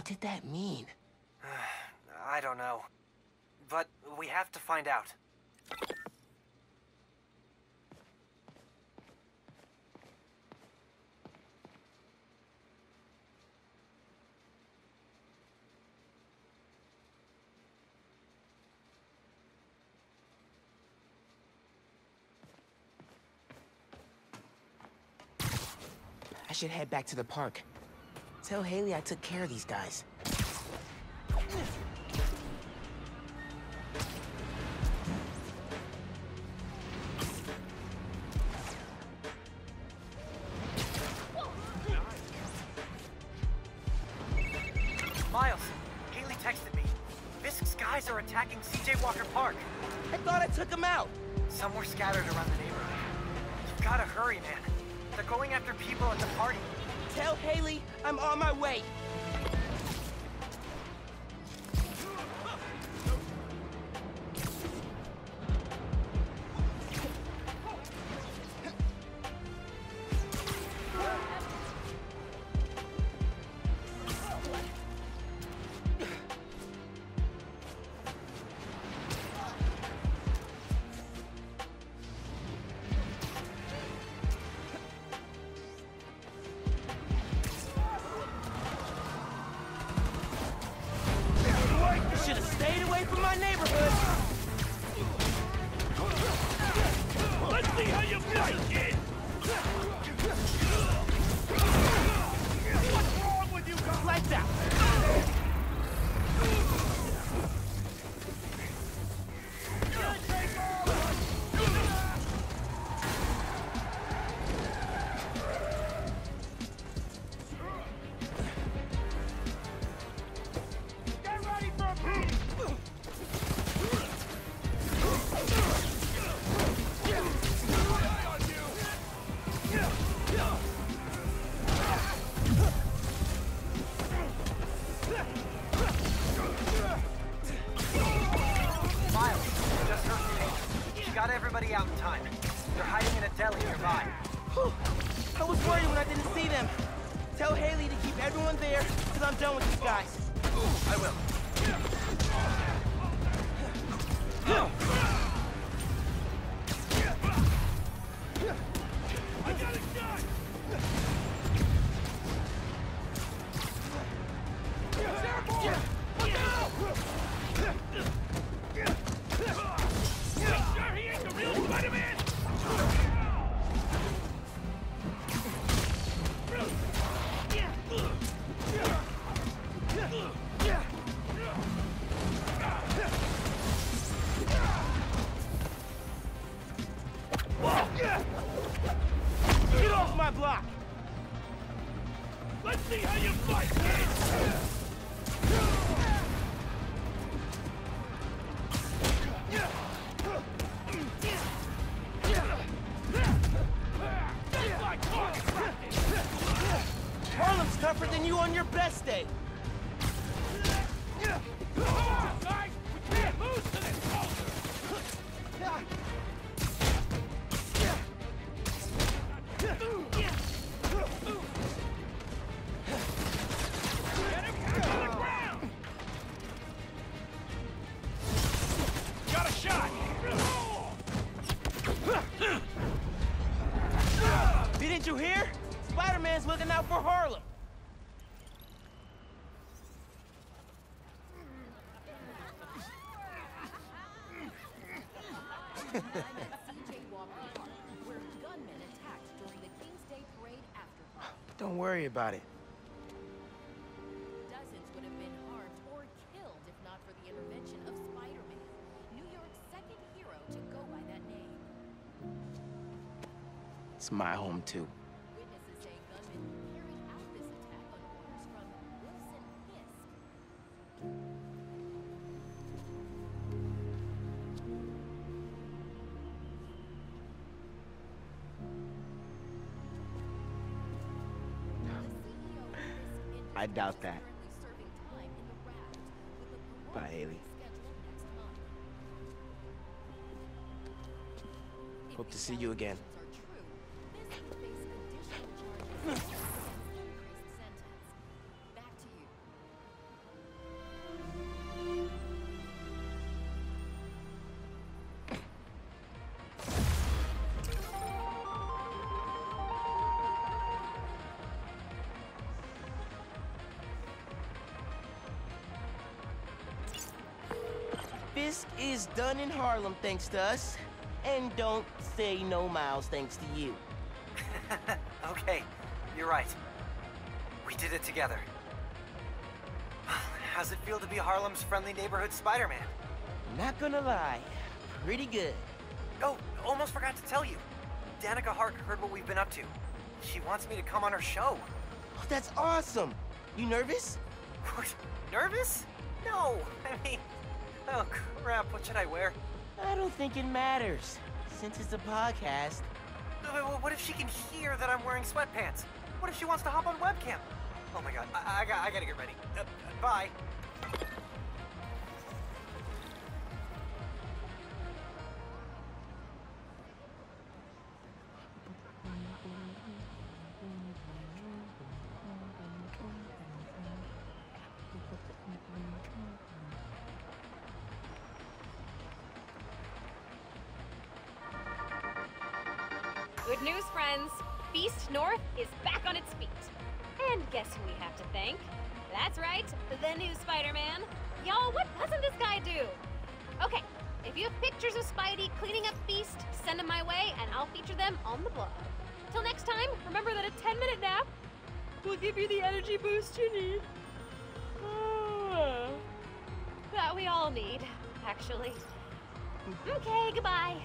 What did that mean? I don't know. But we have to find out. I should head back to the park. Tell Haley I took care of these guys. Miles, Haley texted me. Fisk's guys are attacking CJ Walker Park. I thought I took them out. Some were scattered around the neighborhood. You've gotta hurry, man. They're going after people at the party. Tell Haley I'm on my way. Don't worry about it. Dozens would have been harmed or killed if not for the intervention of Spider-Man, New York's second hero to go by that name. It's my home, too. I doubt that. Bye, Haley. Hope to see you again. Done in Harlem thanks to us. And don't say no Miles thanks to you. okay, you're right. We did it together. How's it feel to be Harlem's friendly neighborhood Spider-Man? Not gonna lie, pretty good. Oh, almost forgot to tell you. Danika Hart heard what we've been up to. She wants me to come on her show. Oh, that's awesome. You nervous? Nervous? No. I mean, oh crap, what should I wear? I don't think it matters. Since it's a podcast, Uh, What if she can hear that I'm wearing sweatpants? What if she wants to hop on webcam? Oh my god, I, I, got, I gotta get ready. Uh, bye. Good news, friends. Feast North is back on its feet. And guess who we have to thank? That's right, the new Spider-Man. Y'all, what doesn't this guy do? Okay, if you have pictures of Spidey cleaning up Feast, send them my way and I'll feature them on the blog. Till next time, remember that a 10-minute nap will give you the energy boost you need. Ah. that we all need, actually. Okay, goodbye.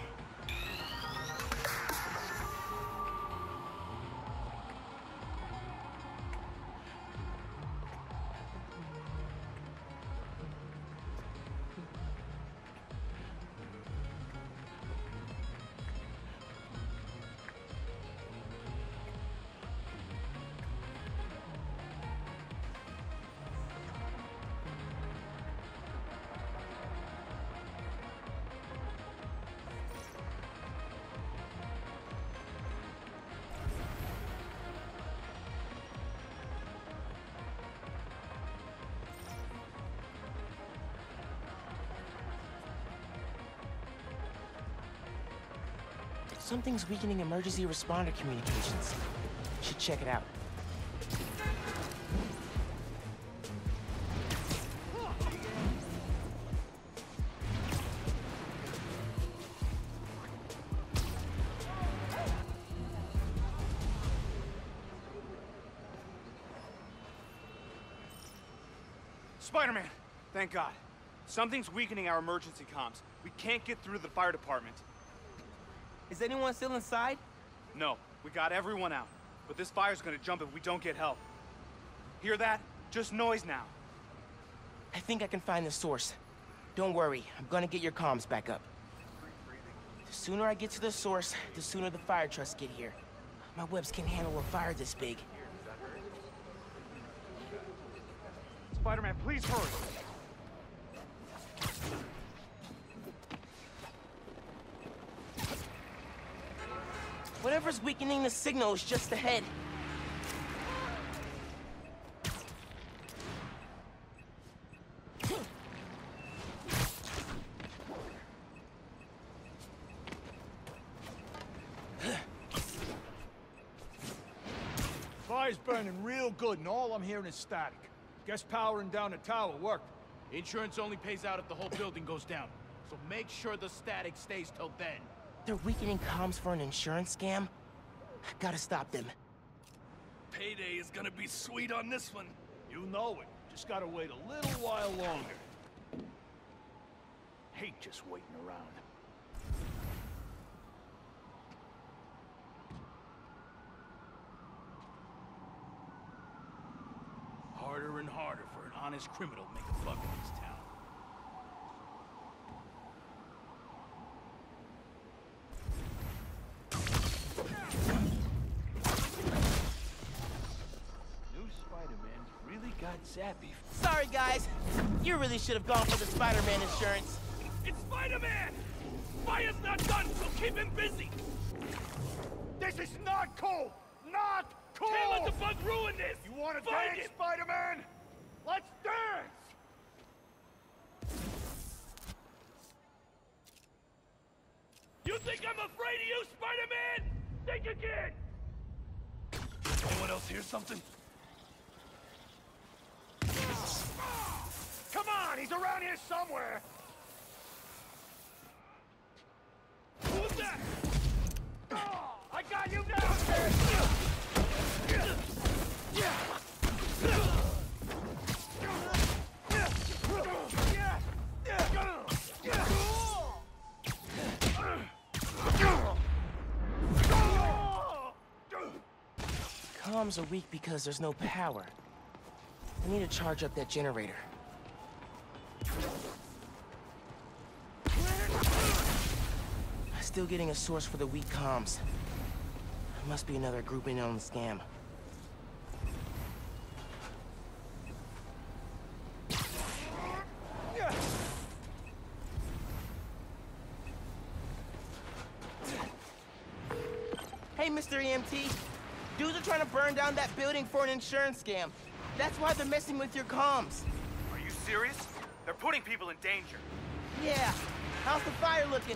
Something's weakening emergency responder communications. Should check it out. Spider-Man! Thank God. Something's weakening our emergency comms. We can't get through to the fire department. Is anyone still inside? No, we got everyone out. But this fire's gonna jump if we don't get help. Hear that? Just noise now. I think I can find the source. Don't worry, I'm gonna get your comms back up. The sooner I get to the source, the sooner the fire trucks get here. My webs can handle a fire this big. Spider-Man, please hurry. Whatever's weakening the signal is just ahead. Fire's burning real good, and all I'm hearing is static. Guess powering down the tower worked. Insurance only pays out if the whole building goes down. So make sure the static stays till then. They're weakening comms for an insurance scam? Gotta stop them. Payday is gonna be sweet on this one. You know it. Just gotta wait a little while longer. Hate just waiting around. Harder and harder for an honest criminal to make a buck in this town. New Spider-Man's really got zappy. Sorry, guys. You really should have gone for the Spider-Man insurance. It's Spider-Man! Fire's not done, so keep him busy! This is not cool! Not cool! Can't let the bug ruin this! You wanna Find dance! Spider-Man? Let's dance! You think I'm afraid of you, Spider-Man? Think again! Anyone else hear something? Come on, he's around here somewhere! Who's that? Oh, I got you now! Comms are weak because there's no power. I need to charge up that generator. Still getting a source for the weak comms. Must be another group in on the scam. Hey, Mr. EMT. Dudes are trying to burn down that building for an insurance scam. That's why they're messing with your comms. Are you serious? They're putting people in danger. Yeah. How's the fire looking?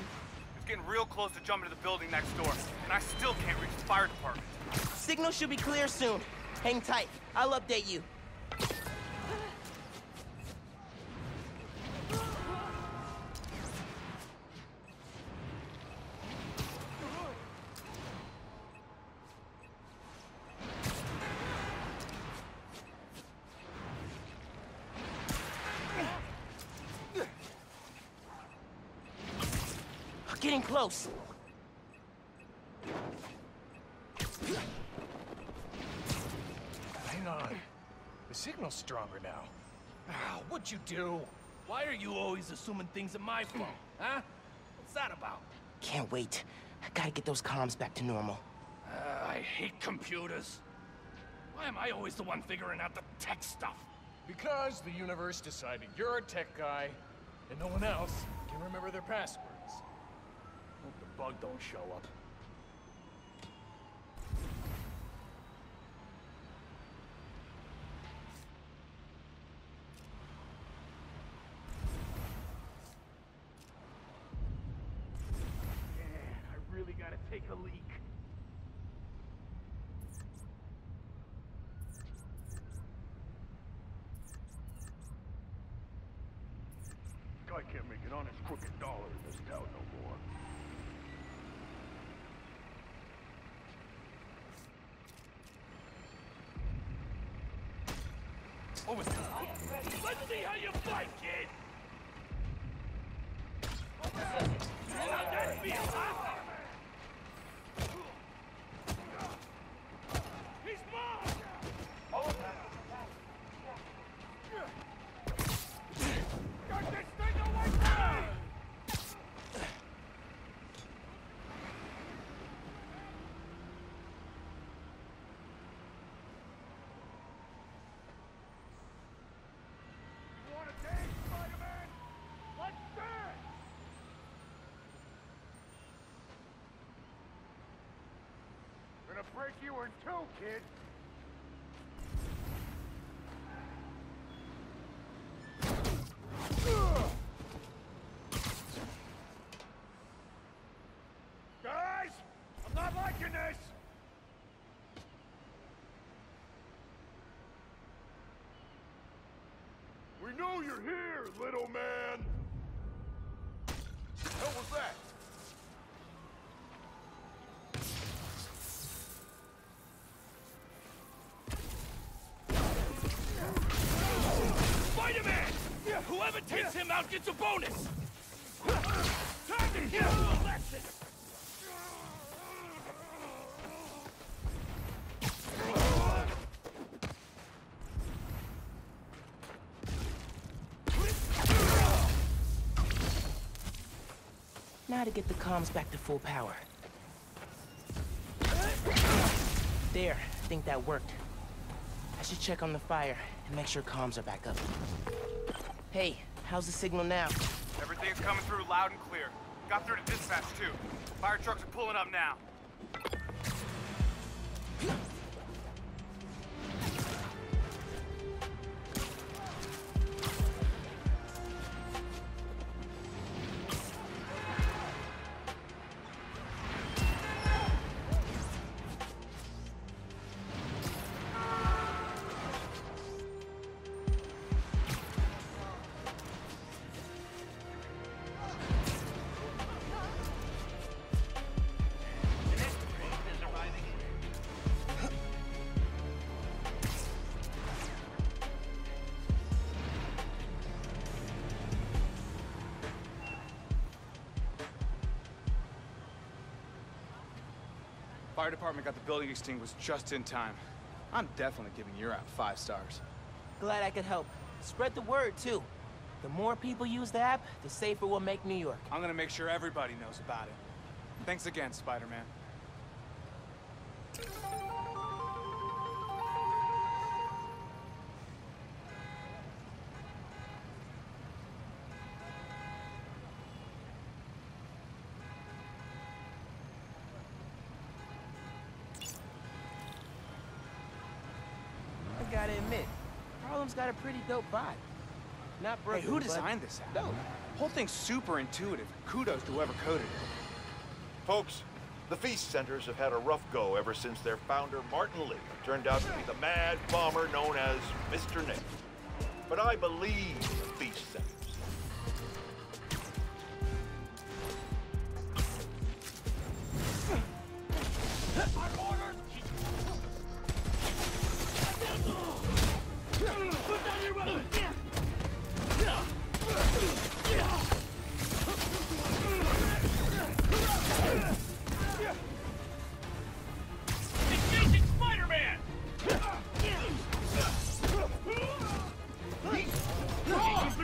It's getting real close to jumping to the building next door, and I still can't reach the fire department. Signal should be clear soon. Hang tight. I'll update you. Getting close. Hang on. The signal's stronger now. Ah, what'd you do? Why are you always assuming things are my fault, huh? What's that about? Can't wait. I gotta get those comms back to normal. Uh, I hate computers. Why am I always the one figuring out the tech stuff? Because the universe decided you're a tech guy, and no one else can remember their passwords. Bug don't show up. Man, I really gotta take a leak. Guy can't make an honest crooked dollar in this town no more. That? Let's see how you fight, kid! How'd that feel? He's mine! Get this thing away from me! You wanna dance, Spider-Man? Let's dance! Gonna break you in two, kid. Guys, I'm not liking this. We know you're here, little man. What was that? Out gets a bonus! Time to a lesson! Now to get the comms back to full power. There, I think that worked. I should check on the fire and make sure comms are back up. Hey, how's the signal now? Everything's coming through loud and clear. Got through to dispatch, too. Fire trucks are pulling up now. Fire department got the building extinguished just in time. I'm definitely giving your app five stars. Glad I could help. Spread the word, too. The more people use the app, the safer we'll make New York. I'm gonna make sure everybody knows about it. Thanks again, Spider-Man. Gotta admit, Harlem's got a pretty dope vibe. Not Hey, Brooklyn, who but designed this app? Dope. Whole thing's super intuitive. Kudos to whoever coded it. Folks, the Feast Centers have had a rough go ever since their founder, Martin Li, turned out to be the mad bomber known as Mr. Nick. But I believe the Feast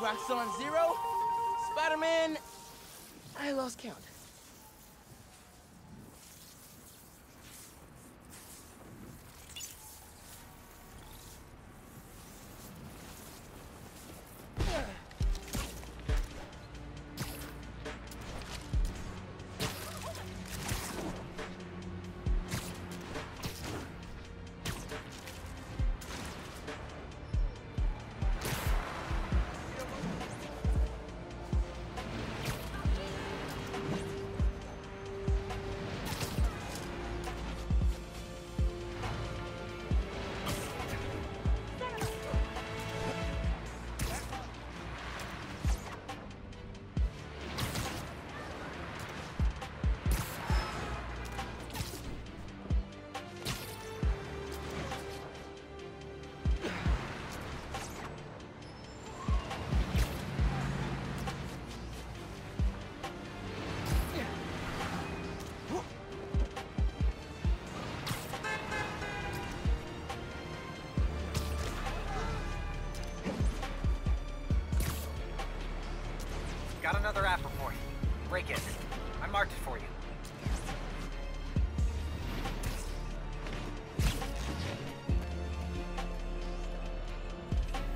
Roxxon Zero? Spider-Man... I lost count. Another app report. Break it. I marked it for you.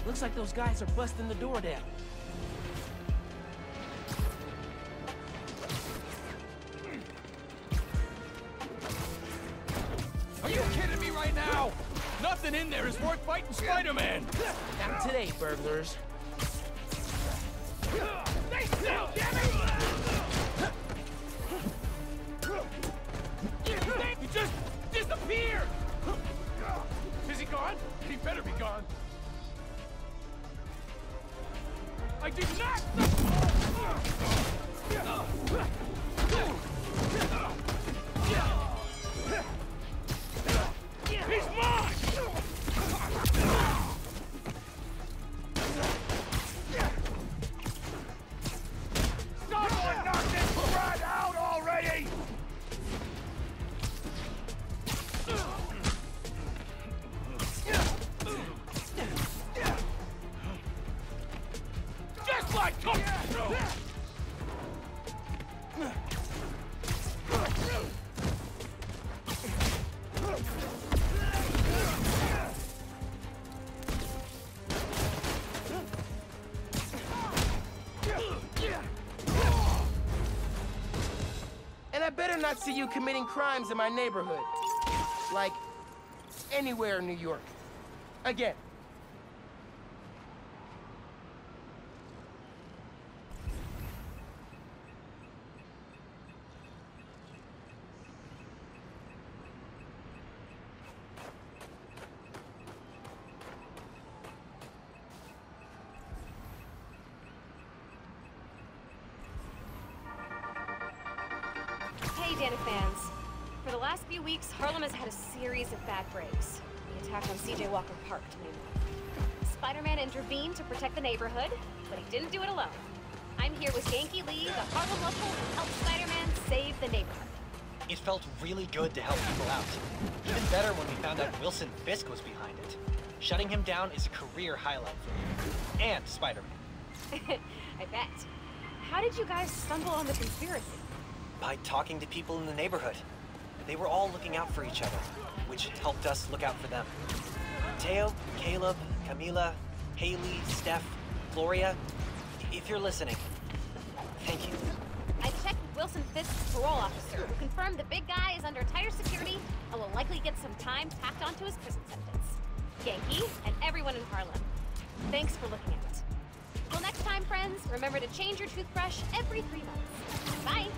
Looks like those guys are busting the door down. Are you kidding me right now? Nothing in there is worth fighting Spider-Man! Not today, burglars. Better not see you committing crimes in my neighborhood. Like, anywhere in New York. Again. Hey, Dana fans. For the last few weeks, Harlem has had a series of bad breaks. The attack on CJ Walker Park, to name one. Spider-Man intervened to protect the neighborhood, but he didn't do it alone. I'm here with Ganke Lee, the Harlem local, who helped Spider-Man save the neighborhood. It felt really good to help people out. Even better when we found out Wilson Fisk was behind it. Shutting him down is a career highlight for me. And Spider-Man. I bet. How did you guys stumble on the conspiracy? By talking to people in the neighborhood. They were all looking out for each other, which helped us look out for them. Teo, Caleb, Camila, Haley, Steph, Gloria, if you're listening, thank you. I checked Wilson Fisk's parole officer, who confirmed the big guy is under tighter security and will likely get some time tacked onto his prison sentence. Ganke, and everyone in Harlem, thanks for looking out. Till next time, friends, remember to change your toothbrush every three months. Bye!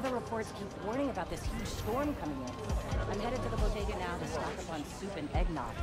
Weather reports keep warning about this huge storm coming in. I'm headed to the bodega now to stock up on soup and eggnog.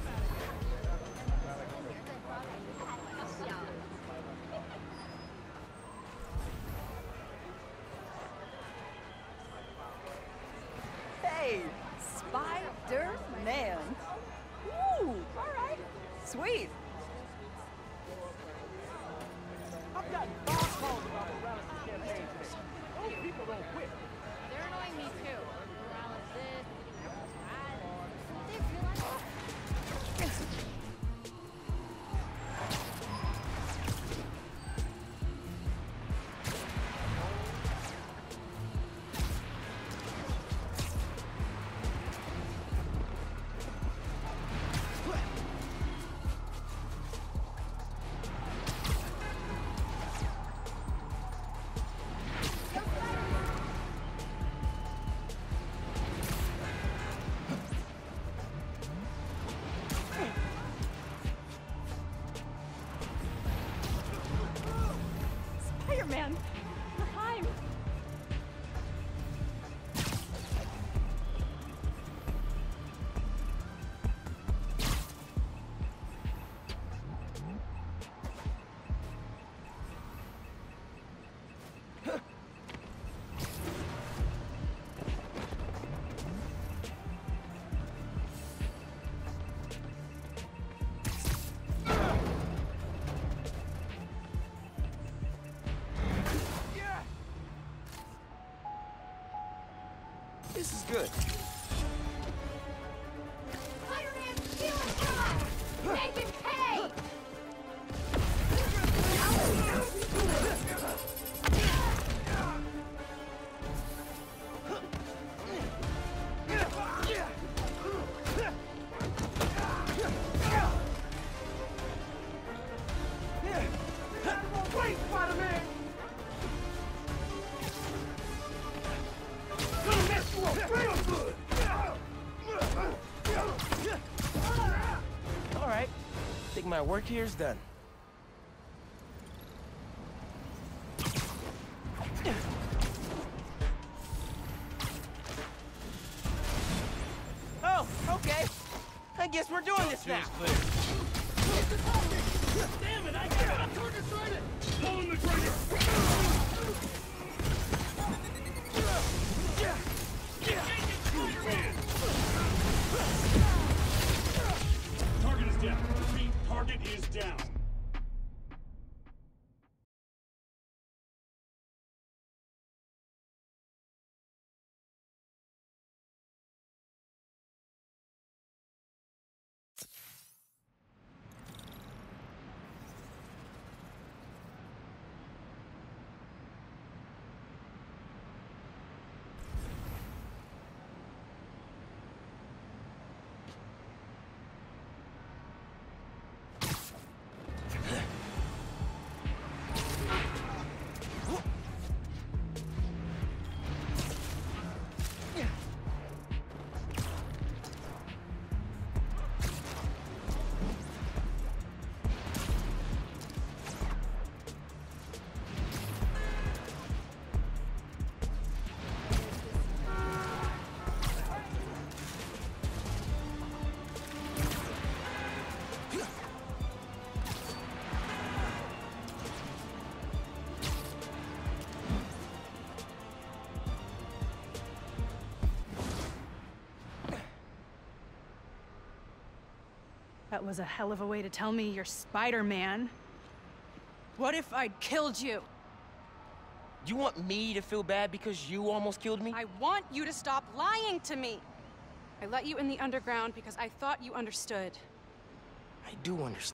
Good. Work here is done. Oh, okay. I guess we're doing this now. Damn it, I got it! I'm trying to try it! Pulling the trigger! Target is down. Target is down. That was a hell of a way to tell me you're Spider-Man. What if I'd killed you? You want me to feel bad because you almost killed me? I want you to stop lying to me. I let you in the underground because I thought you understood. I do understand.